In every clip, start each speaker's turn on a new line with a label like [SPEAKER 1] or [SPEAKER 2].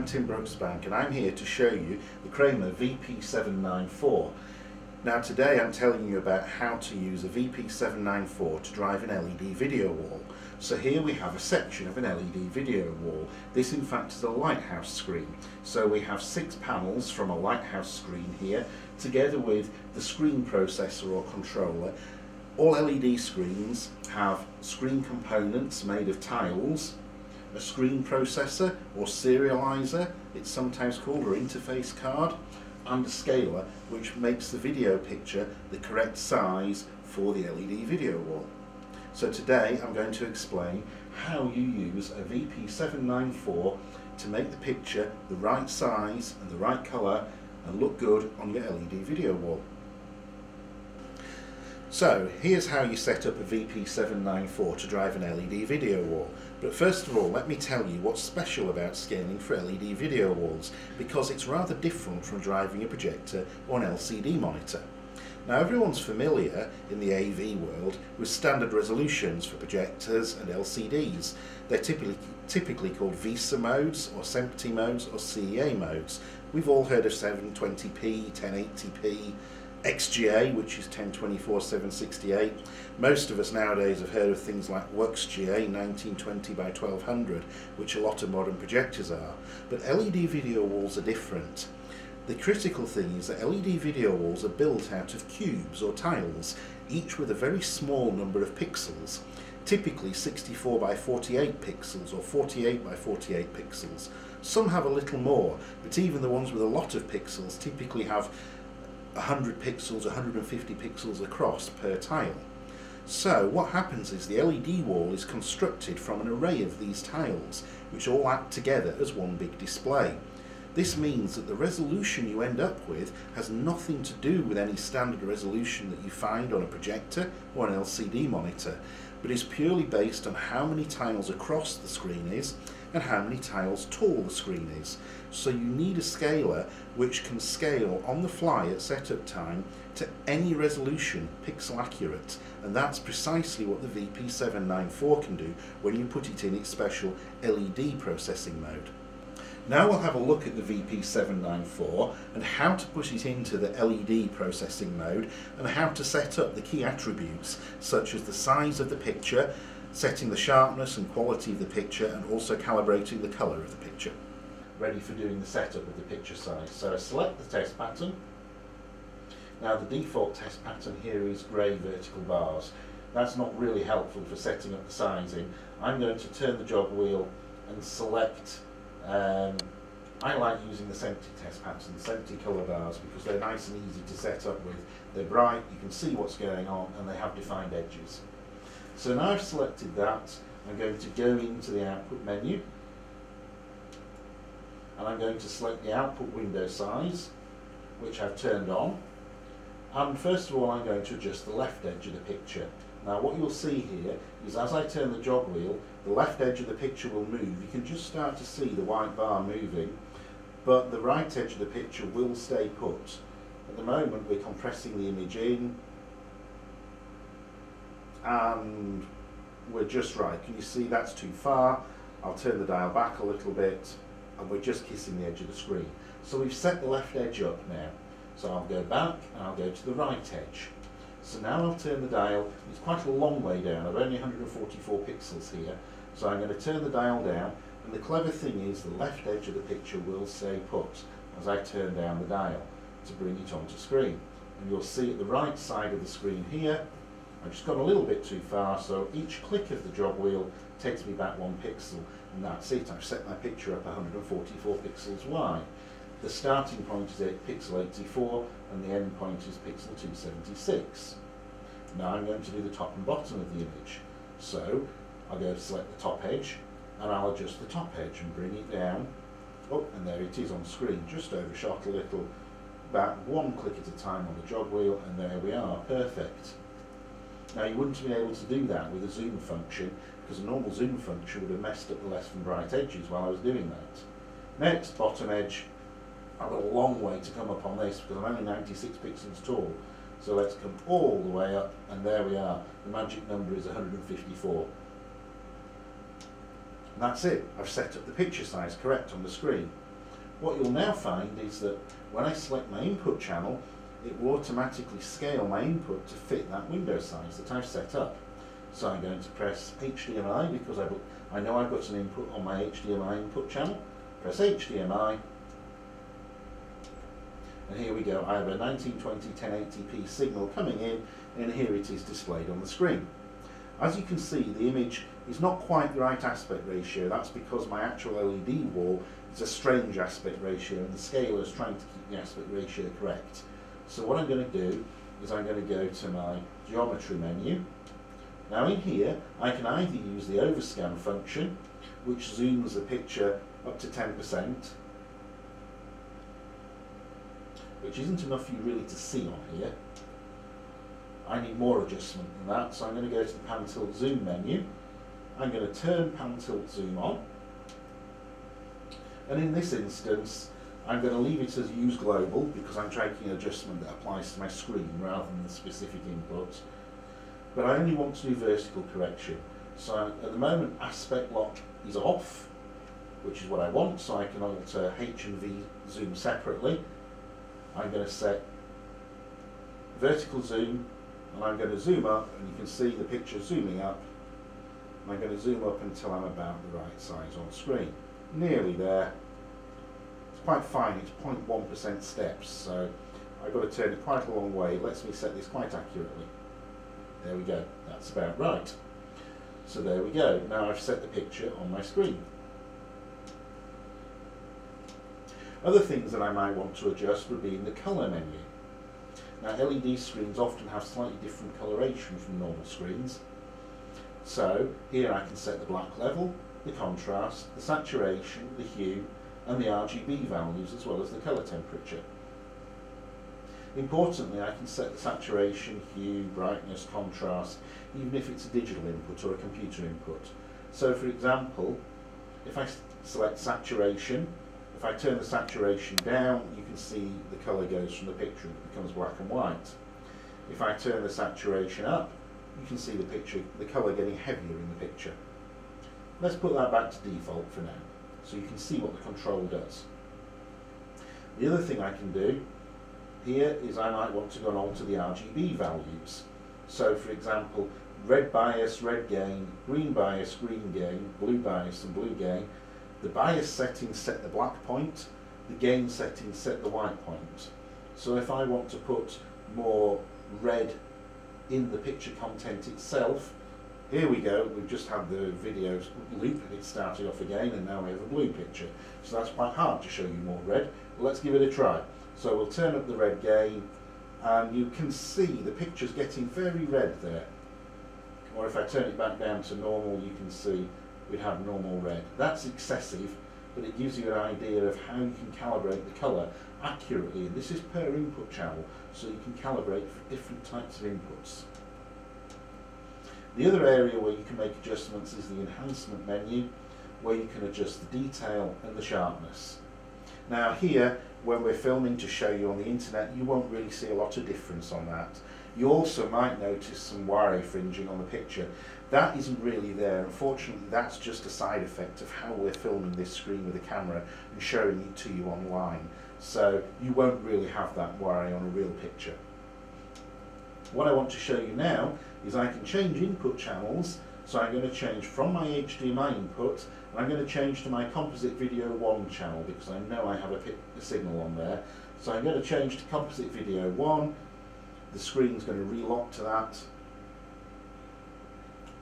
[SPEAKER 1] I'm Tim Brooksbank and I'm here to show you the Kramer VP794. Now today I'm telling you about how to use a VP794 to drive an LED video wall. So here we have a section of an LED video wall. This in fact is a lighthouse screen. So we have six panels from a lighthouse screen here together with the screen processor or controller. All LED screens have screen components made of tiles a screen processor or serializer, it's sometimes called, or interface card, and a scaler which makes the video picture the correct size for the LED video wall. So today I'm going to explain how you use a VP794 to make the picture the right size and the right colour and look good on your LED video wall. So here's how you set up a VP794 to drive an LED video wall. But first of all, let me tell you what's special about scaling for LED video walls, because it's rather different from driving a projector or an LCD monitor. Now everyone's familiar in the AV world with standard resolutions for projectors and LCDs. They're typically, typically called VESA modes or SMPTE modes or CEA modes. We've all heard of 720p, 1080p, XGA, which is 1024 768. Most of us nowadays have heard of things like WUXGA 1920 by 1200, which a lot of modern projectors are. But LED video walls are different. The critical thing is that LED video walls are built out of cubes or tiles, each with a very small number of pixels, typically 64 by 48 pixels or 48 by 48 pixels. Some have a little more, but even the ones with a lot of pixels typically have 100 pixels, 150 pixels across per tile. So what happens is the LED wall is constructed from an array of these tiles, which all act together as one big display. This means that the resolution you end up with has nothing to do with any standard resolution that you find on a projector or an LCD monitor, but is purely based on how many tiles across the screen is and how many tiles tall the screen is. So you need a scaler which can scale on the fly at setup time to any resolution pixel accurate and that's precisely what the VP794 can do when you put it in its special LED processing mode. Now we'll have a look at the VP794 and how to put it into the LED processing mode and how to set up the key attributes such as the size of the picture, setting the sharpness and quality of the picture and also calibrating the colour of the picture. Ready for doing the setup of the picture size. So I select the test pattern. Now the default test pattern here is grey vertical bars. That's not really helpful for setting up the sizing. I'm going to turn the jog wheel and select um, I like using the SMPTE test patterns, SMPTE colour bars, because they're nice and easy to set up with. They're bright, you can see what's going on, and they have defined edges. So now I've selected that, I'm going to go into the output menu, and I'm going to select the output window size, which I've turned on. And first of all, I'm going to adjust the left edge of the picture. Now what you'll see here is as I turn the jog wheel, the left edge of the picture will move. You can just start to see the white bar moving, but the right edge of the picture will stay put. At the moment we're compressing the image in, and we're just right. Can you see that's too far? I'll turn the dial back a little bit, and we're just kissing the edge of the screen. So we've set the left edge up now. So I'll go back, and I'll go to the right edge. So now I'll turn the dial, it's quite a long way down, I've only 144 pixels here, so I'm going to turn the dial down, and the clever thing is the left edge of the picture will say put as I turn down the dial to bring it onto screen. And you'll see at the right side of the screen here, I've just gone a little bit too far, so each click of the jog wheel takes me back one pixel, and that's it. I've set my picture up 144 pixels wide. The starting point is pixel 84 and the end point is pixel 276. Now I'm going to do the top and bottom of the image. So I'll go to select the top edge and I'll adjust the top edge and bring it down. Oh, and there it is on screen, just overshot a little, about one click at a time on the jog wheel and there we are, perfect. Now you wouldn't be able to do that with a zoom function because a normal zoom function would have messed up the left and right edges while I was doing that. Next, bottom edge, I've got a long way to come up on this because I'm only 96 pixels tall. So let's come all the way up and there we are. The magic number is 154. And that's it. I've set up the picture size correct on the screen. What you'll now find is that when I select my input channel, it will automatically scale my input to fit that window size that I've set up. So I'm going to press HDMI because I, I know I've got an input on my HDMI input channel. Press HDMI and here we go, I have a 1920 1080p signal coming in and here it is displayed on the screen. As you can see the image is not quite the right aspect ratio, that's because my actual LED wall is a strange aspect ratio and the scaler is trying to keep the aspect ratio correct. So what I'm going to do is I'm going to go to my geometry menu. Now in here I can either use the overscan function which zooms the picture up to 10% which isn't enough for you really to see on here. I need more adjustment than that, so I'm going to go to the pan tilt zoom menu. I'm going to turn pan tilt zoom on. And in this instance, I'm going to leave it as use global because I'm taking an adjustment that applies to my screen rather than the specific input. But I only want to do vertical correction. So at the moment, aspect lock is off, which is what I want, so I can alter H and V zoom separately I'm going to set vertical zoom and I'm going to zoom up and you can see the picture zooming up I'm going to zoom up until I'm about the right size on screen. Nearly there. Quite fine, it's 0.1% steps, so I've got to turn it quite a long way. It lets me set this quite accurately. There we go, that's about right. So there we go, now I've set the picture on my screen. Other things that I might want to adjust would be in the colour menu. Now LED screens often have slightly different coloration from normal screens. So here I can set the black level, the contrast, the saturation, the hue and the RGB values as well as the colour temperature. Importantly, I can set the saturation, hue, brightness, contrast, even if it's a digital input or a computer input. So for example, if I select saturation, if I turn the saturation down, you can see the colour goes from the picture, it becomes black and white. If I turn the saturation up, you can see the picture, the colour getting heavier in the picture. Let's put that back to default for now, so you can see what the control does. The other thing I can do here is I might want to go on to the RGB values. So for example, red bias, red gain, green bias, green gain, blue bias and blue gain, the bias settings set the black point, the gain settings set the white point. So if I want to put more red in the picture content itself, here we go, we've just had the video loop and it's starting off again and now we have a blue picture. So that's quite hard to show you more red. let's give it a try. So we'll turn up the red gain and you can see the picture's getting very red there. Or if I turn it back down to normal, you can see we'd have normal red. That's excessive, but it gives you an idea of how you can calibrate the colour accurately. And this is per input channel, so you can calibrate for different types of inputs. The other area where you can make adjustments is the enhancement menu, where you can adjust the detail and the sharpness. Now here, when we're filming to show you on the internet, you won't really see a lot of difference on that. You also might notice some moiré fringing on the picture. That isn't really there. Unfortunately, that's just a side effect of how we're filming this screen with a camera and showing it to you online. So you won't really have that worry on a real picture. What I want to show you now is I can change input channels. So I'm going to change from my HDMI input, and I'm going to change to my Composite Video 1 channel because I know I have a, a signal on there. So I'm going to change to Composite Video 1. The screen's going to relock to that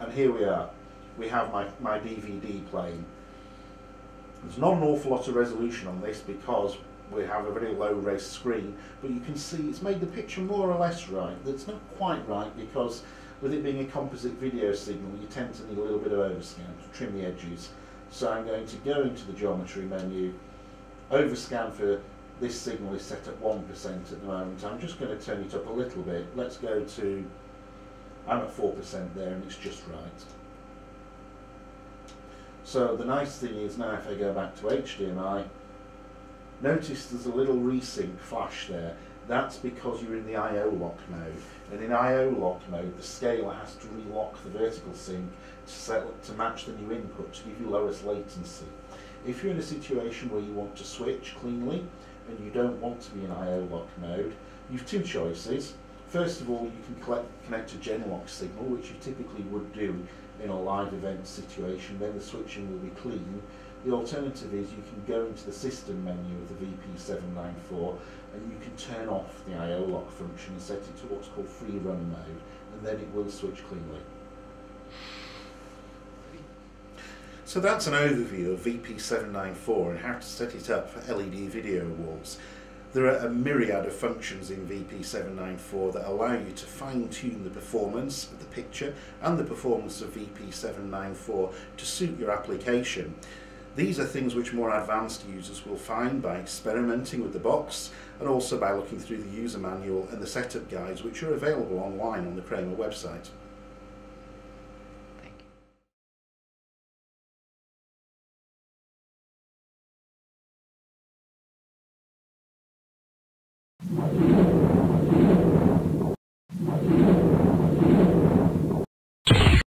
[SPEAKER 1] and here we are. We have my, my DVD playing. There's not an awful lot of resolution on this because we have a very low res screen, but you can see it's made the picture more or less right. It's not quite right because with it being a composite video signal, you tend to need a little bit of overscan to trim the edges. So I'm going to go into the geometry menu, overscan for this signal is set at 1% at the moment. I'm just going to turn it up a little bit. Let's go to I'm at 4% there and it's just right. So the nice thing is now if I go back to HDMI, notice there's a little resync flash there. That's because you're in the I.O. lock mode. And in I.O. lock mode, the scaler has to relock the vertical sync to, set, to match the new input to give you lowest latency. If you're in a situation where you want to switch cleanly and you don't want to be in I.O. lock mode, you've two choices. First of all, you can collect, connect a Genlock signal, which you typically would do in a live event situation, then the switching will be clean. The alternative is you can go into the system menu of the VP794 and you can turn off the I.O. lock function and set it to what's called free run mode, and then it will switch cleanly. So that's an overview of VP794 and how to set it up for LED video walls. There are a myriad of functions in VP794 that allow you to fine tune the performance of the picture and the performance of VP794 to suit your application. These are things which more advanced users will find by experimenting with the box and also by looking through the user manual and the setup guides which are available online on the Kramer website.